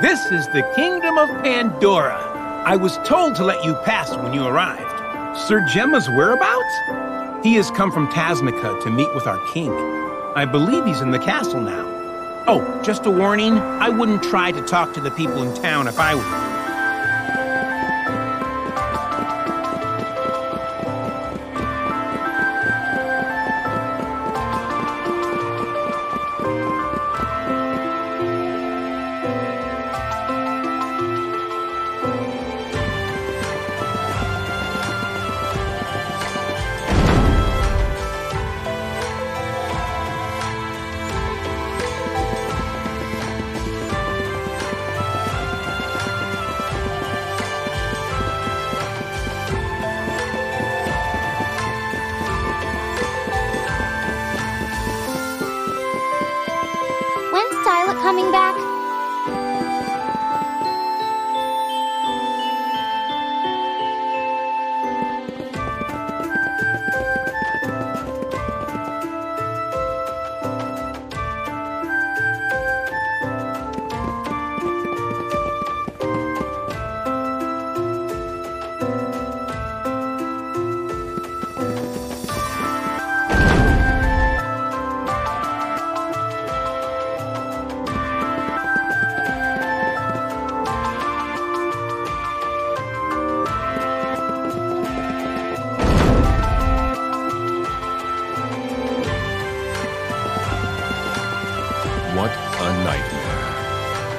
This is the Kingdom of Pandora. I was told to let you pass when you arrived. Sir Jema's whereabouts? He has come from Tasnica to meet with our king. I believe he's in the castle now. Oh, just a warning, I wouldn't try to talk to the people in town if I were.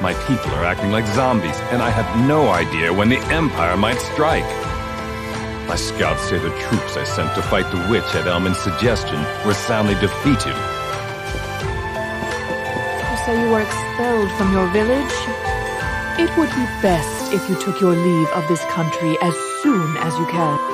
My people are acting like zombies, and I have no idea when the Empire might strike. My scouts say the troops I sent to fight the witch at Elman's suggestion were soundly defeated. So you were expelled from your village? It would be best if you took your leave of this country as soon as you can.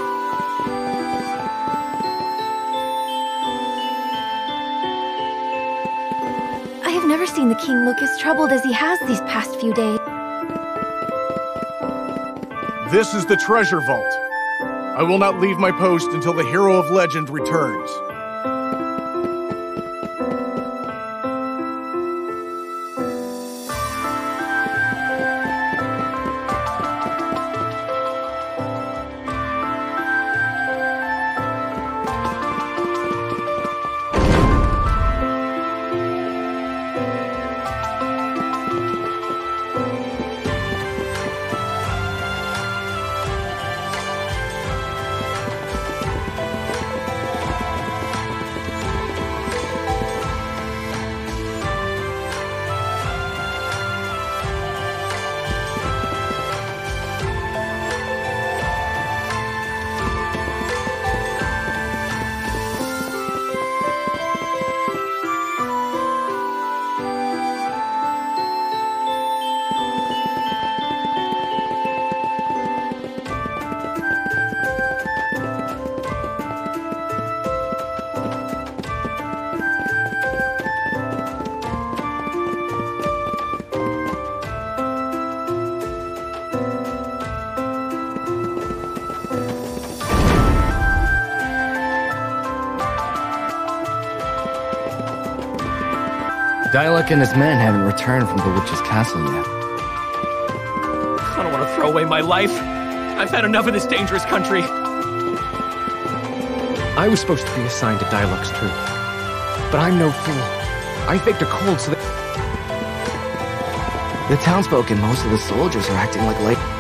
Have never seen the king look as troubled as he has these past few days. This is the treasure vault. I will not leave my post until the hero of legend returns. Dyluck and his men haven't returned from the witch's castle yet. I don't want to throw away my life. I've had enough of this dangerous country. I was supposed to be assigned to Dyluck's troop. But I'm no fool. I faked a cold so that. The townsfolk and most of the soldiers are acting like late.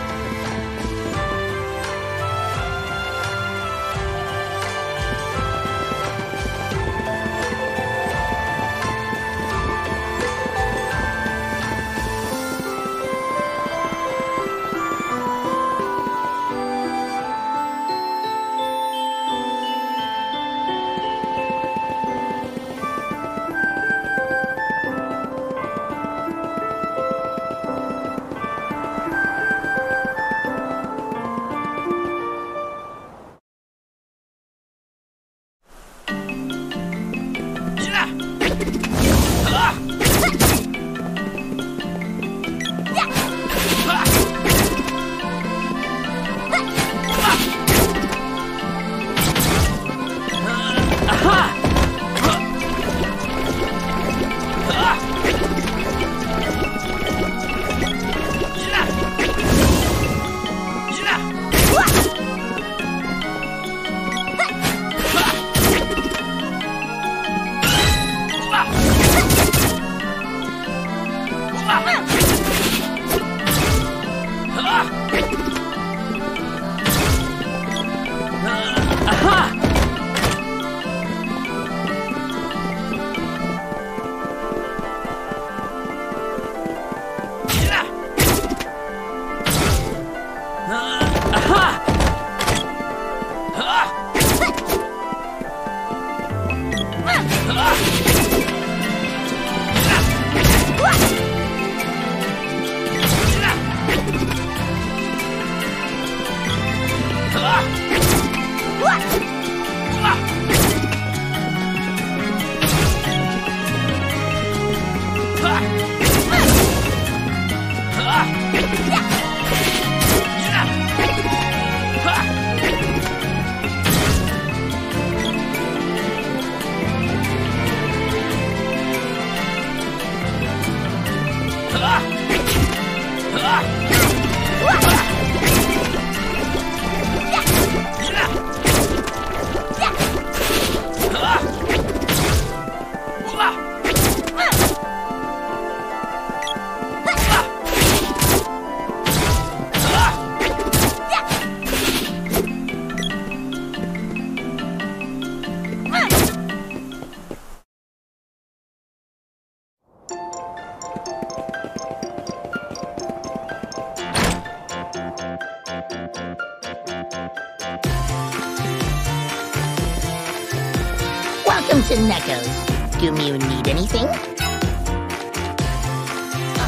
To Neko's. Do you need anything?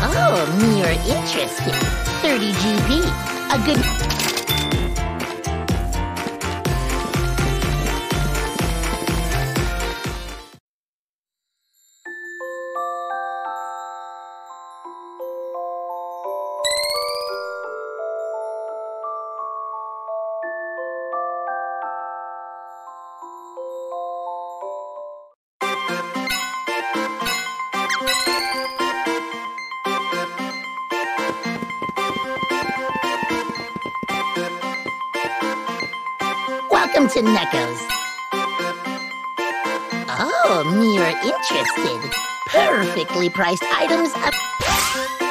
Oh, mere interesting. 30 GP. A good... to Neko's. Oh, mere interested. Perfectly priced items. Up-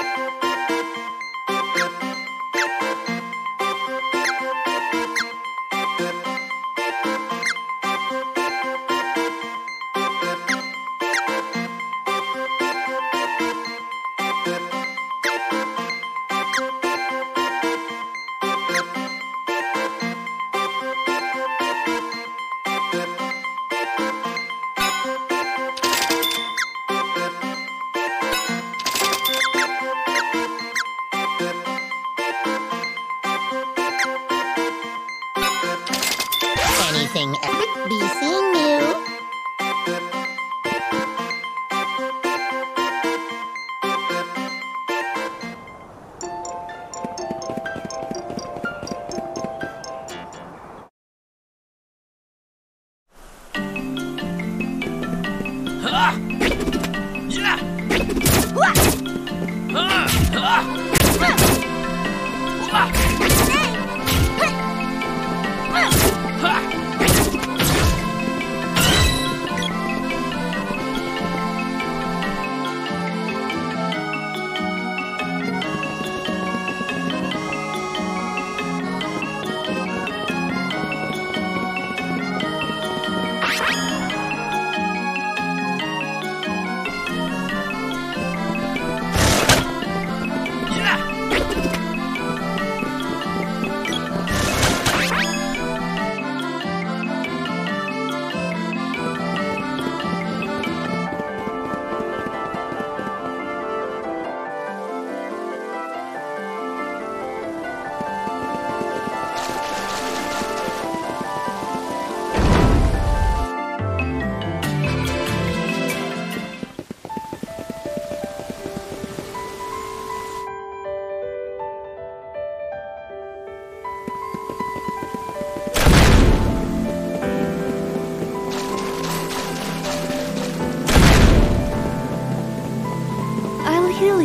Epic be seeing you.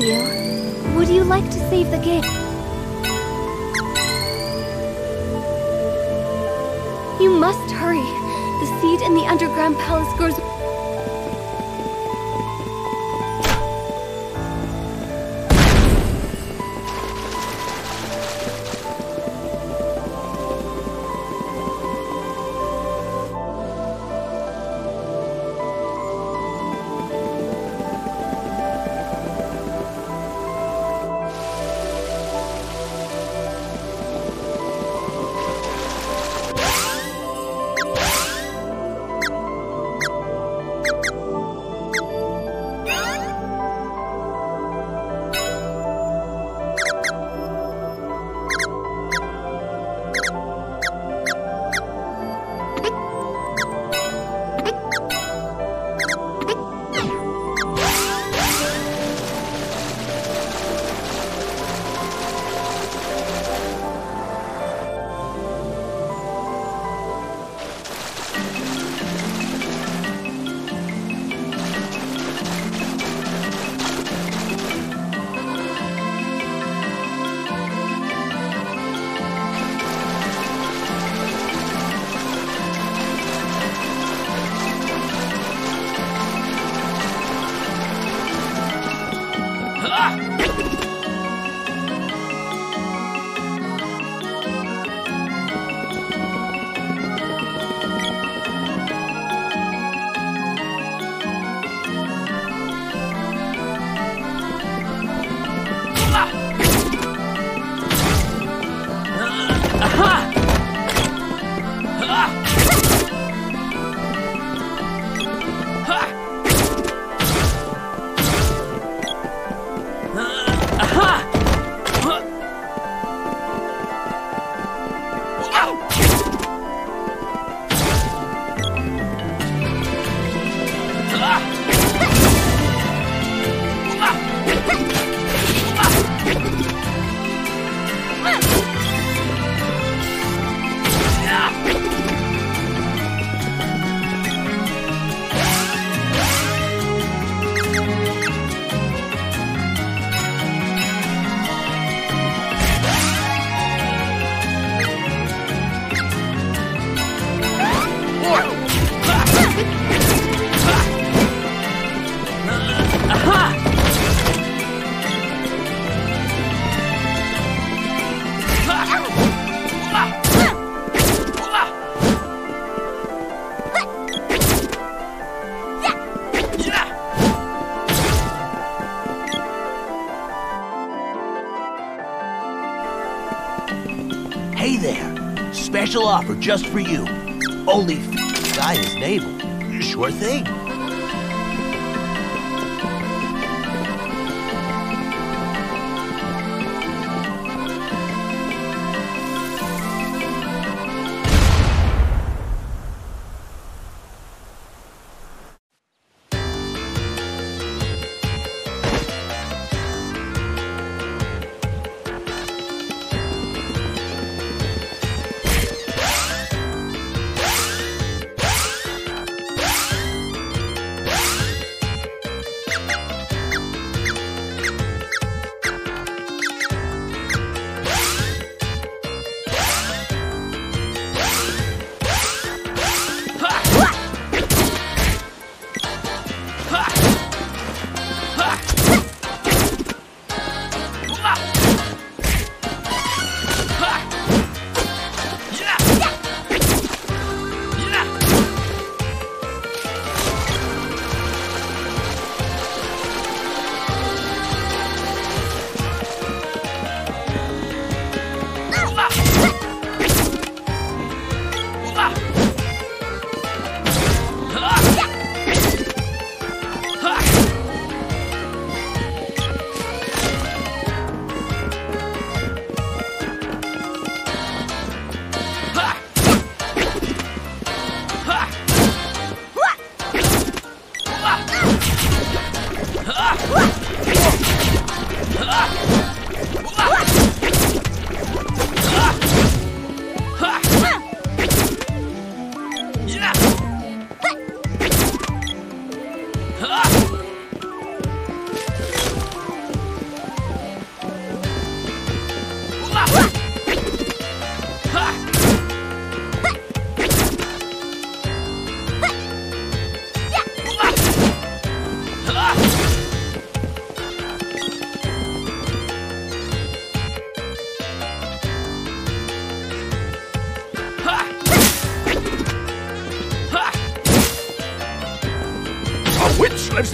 You. Would you like to save the game? You must hurry. The seed in the underground palace grows. Offer just for you. Only guy is naval. Sure thing.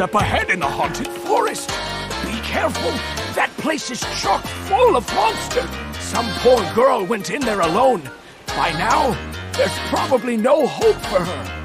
Up ahead in the haunted forest. Be careful. That place is chock full of monsters. Some poor girl went in there alone. By now, there's probably no hope for her.